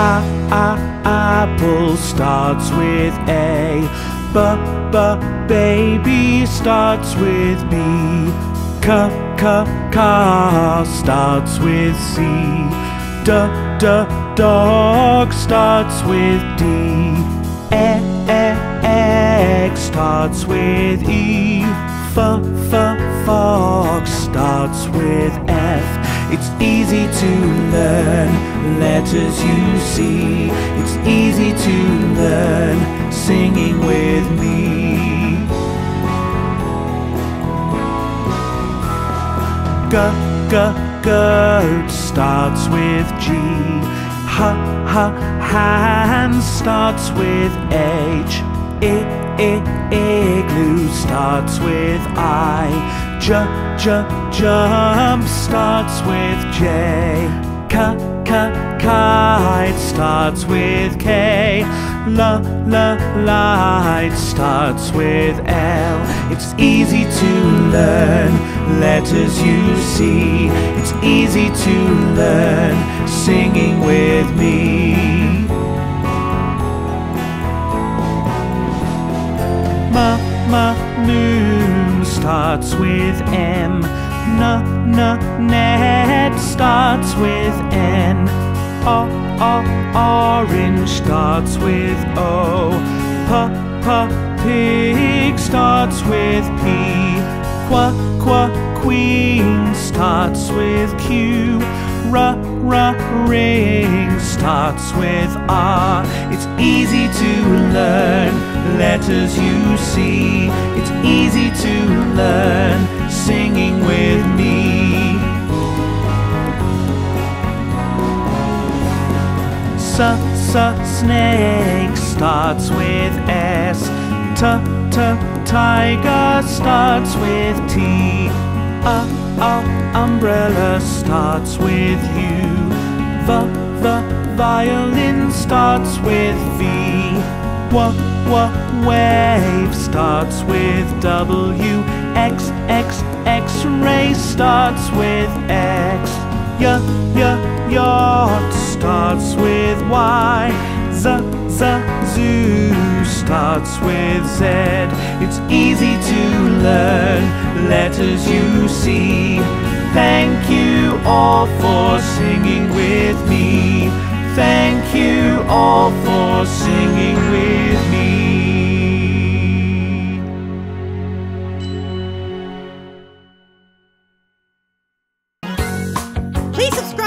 A, a, apple starts with A. B, b, baby starts with B. C, c, car starts with C. D, d, dog starts with D. E, e, egg starts with E. F, f, It's easy to learn letters you see. It's easy to learn singing with me. G, g, goat starts with G. H, h, hand starts with H. I, I, igloo starts with I. J, j, jump starts with J. K, k, kite starts with K. L, l, light starts with L. It's easy to learn letters you see. It's easy to learn singing with me. Starts with M. N, n, net starts with N. O, o, orange starts with O. P, p, pig starts with P. Qu, qu, queen starts with Q. R, r, ring starts with R. It's easy to learn letters you see. Learn singing with me. S, s, snake starts with S. T, t, tiger starts with T. A, a, umbrella starts with U. V, v, violin starts with V. W, w, wave starts with W. X, X, X-ray starts with X. Y, y, yacht starts with Y. Z, z, zoo starts with Z. It's easy to learn letters you see. Thank you all for singing Subscribe